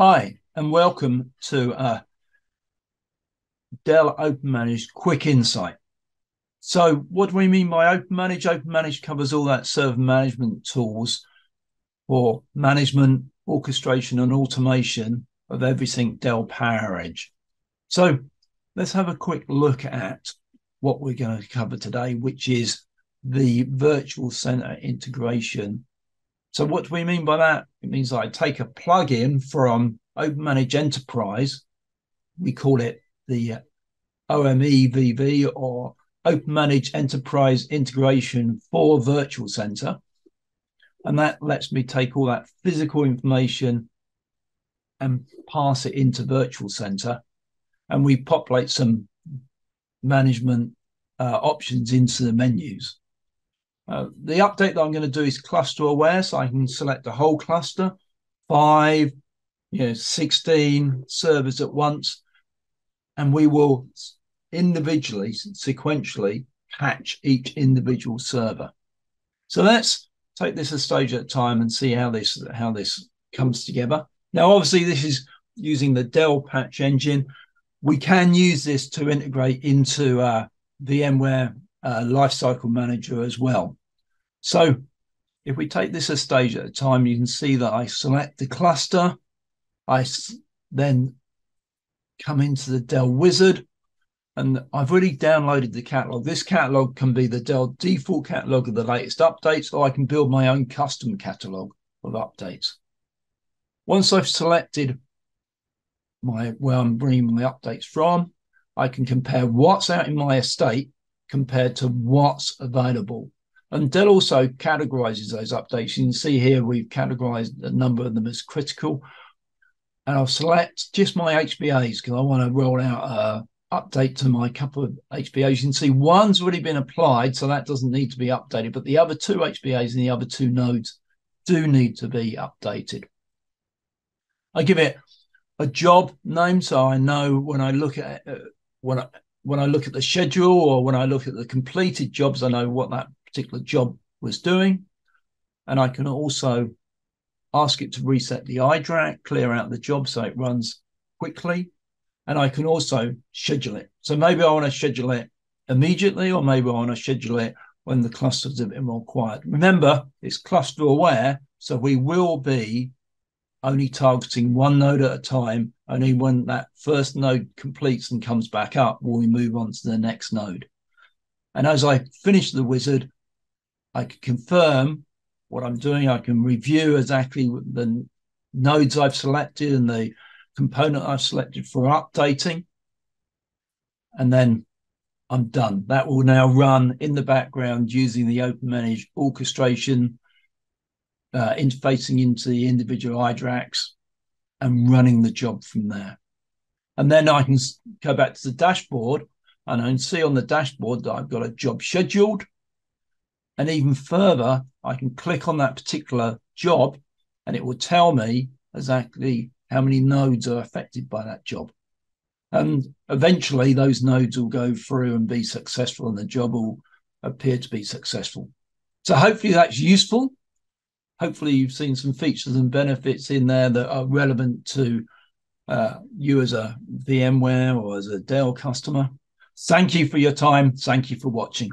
Hi, and welcome to uh, Dell OpenManage Quick Insight. So, what do we mean by OpenManage? Open Managed covers all that server management tools for management, orchestration, and automation of everything Dell PowerEdge. So, let's have a quick look at what we're going to cover today, which is the virtual center integration so what do we mean by that? It means I take a plugin from OpenManage Enterprise. We call it the OMEVV or OpenManage Enterprise Integration for Virtual Center. And that lets me take all that physical information and pass it into Virtual Center. And we populate some management uh, options into the menus. Uh, the update that I'm going to do is cluster aware, so I can select a whole cluster, five, you know, 16 servers at once, and we will individually, sequentially patch each individual server. So let's take this a stage at a time and see how this how this comes together. Now, obviously, this is using the Dell patch engine. We can use this to integrate into uh, VMware uh, lifecycle manager as well. So if we take this a stage at a time, you can see that I select the cluster. I then come into the Dell Wizard and I've already downloaded the catalog. This catalog can be the Dell default catalog of the latest updates, or I can build my own custom catalog of updates. Once I've selected my where I'm bringing my updates from, I can compare what's out in my estate compared to what's available. And Dell also categorizes those updates. You can see here we've categorized a number of them as critical. And I'll select just my HBAs because I want to roll out a update to my couple of HBAs. You can see one's already been applied, so that doesn't need to be updated. But the other two HBAs and the other two nodes do need to be updated. I give it a job name so I know when I look at uh, when I when I look at the schedule or when I look at the completed jobs, I know what that particular job was doing. And I can also ask it to reset the iDRAC, clear out the job so it runs quickly. And I can also schedule it. So maybe I want to schedule it immediately, or maybe I want to schedule it when the cluster's a bit more quiet. Remember, it's cluster aware, so we will be only targeting one node at a time. Only when that first node completes and comes back up will we move on to the next node. And as I finish the wizard, I can confirm what I'm doing. I can review exactly the nodes I've selected and the component I've selected for updating. And then I'm done. That will now run in the background using the Open Manage orchestration, uh, interfacing into the individual iDRACs and running the job from there. And then I can go back to the dashboard and I can see on the dashboard that I've got a job scheduled and even further, I can click on that particular job and it will tell me exactly how many nodes are affected by that job. And eventually, those nodes will go through and be successful, and the job will appear to be successful. So, hopefully, that's useful. Hopefully, you've seen some features and benefits in there that are relevant to uh, you as a VMware or as a Dell customer. Thank you for your time. Thank you for watching.